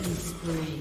Killing spree.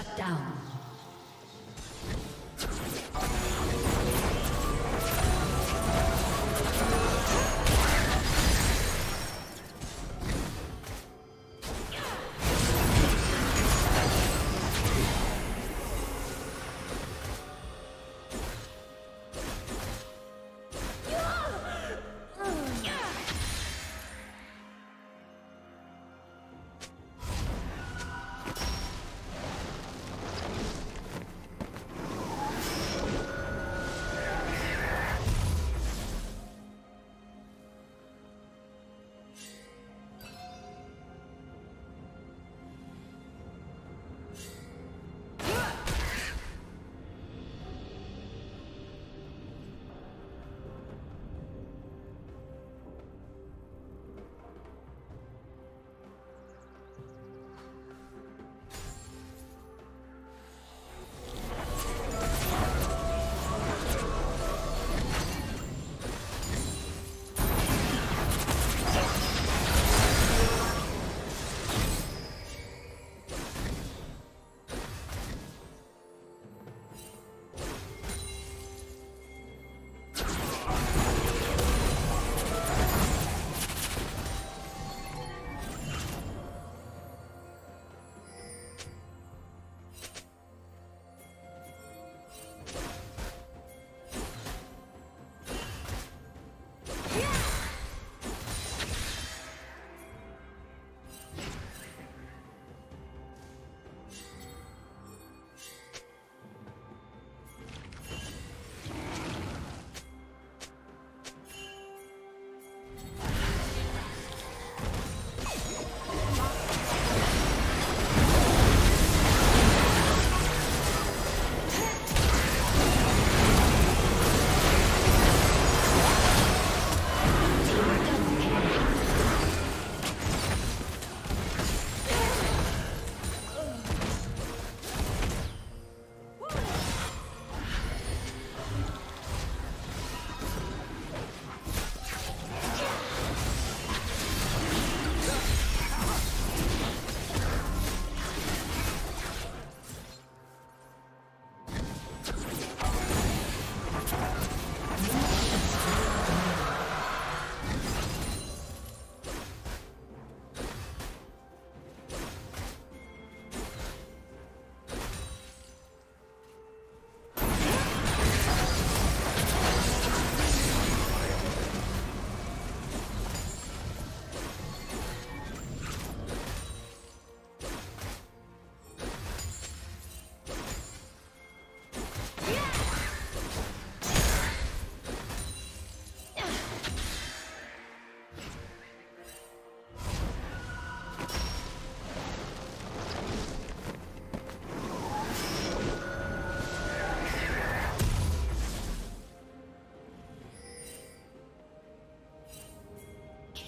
Shut down.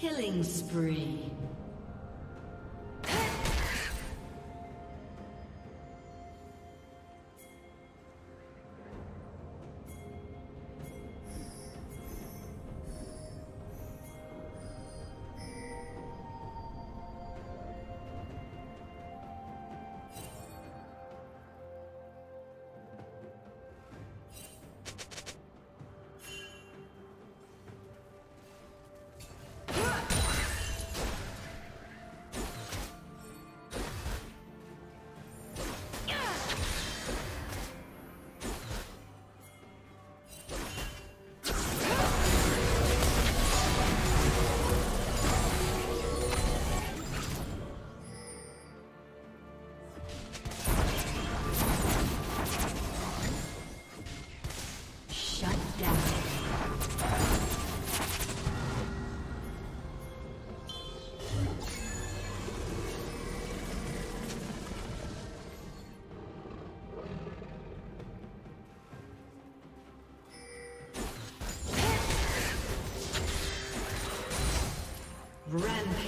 Killing spree.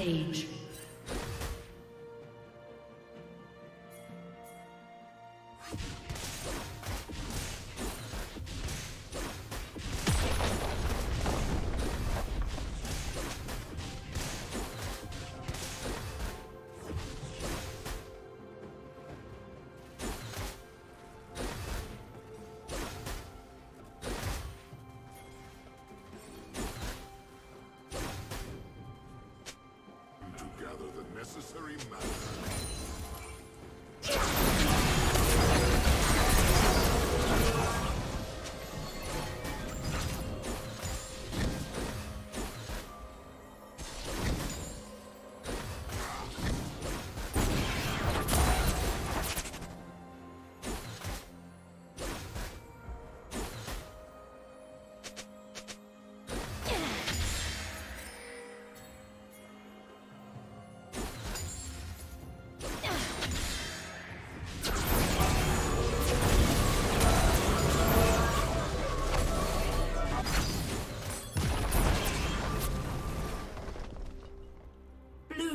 Rampage. Necessary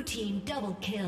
team double kill.